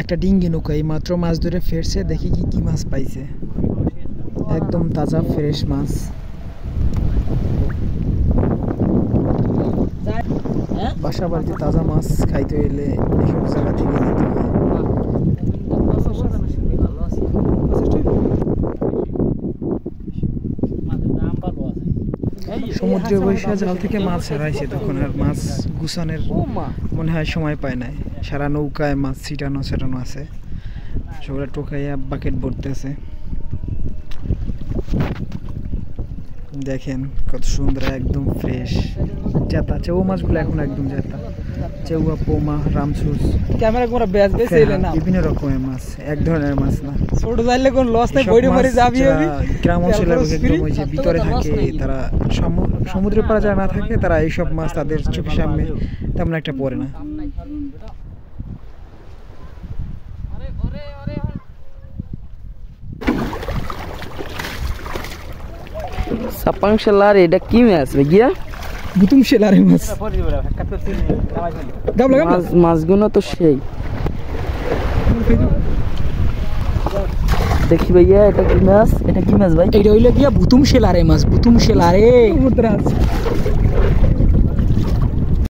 একটা ডিঙ্গি নৌকা এই মাত্র মাছ ধরে ফেরছে দেখি কি কি মাছ পাইছে। একদম তাজা ফ্রেশ মাছ। বাসা বাড়িতে তাজা মাছ খাইতে এলে এসব জায়গা থেকে যেতে হয় সমুদ্রে বৈশা জাল থেকে মাছ হারাইছে তখন আর মাছ গুছানোর মনে হয় সময় পায় নাই। সারা নৌকায় মাছ ছিটানো ছিটানো আছে। সবাই টোকাইয়া বাকেট ভরতেছে। দেখেন কত সুন্দর একদম ফ্রেশ জেতা চেউ মাছগুলো এখন একদম জেতা চেউয়া পোমা রামসুস। ক্যামেরা কোন ব্যাস বেস এলে না। বিভিন্ন রকমের মাছ এক ধরনের মাছ না। ছোট যাইলে কোন লস নাই বইরে মারি যাবি আমি গ্রাম অঞ্চলে তারপরে একদম ওই যে ভিতরে থাকে তারা সমু- সমুদ্রের পাড়ে যারা না থাকে তারা এইসব মাছ তাদের চোখের সামনে তেমন একটা পড়ে না। সাপাং শালার এটা কি মাছ ভাইয়া বুতুম শেলারে মাছ। গাবলা গাবলা। মাছ মাছগুলো তো সেই। দেখি ভাইয়া এটা কি মাছ? এটা কি মাছ ভাই? এটা হইল গিয়া বুতুম শেলারে মাছ বুতুম শেলারে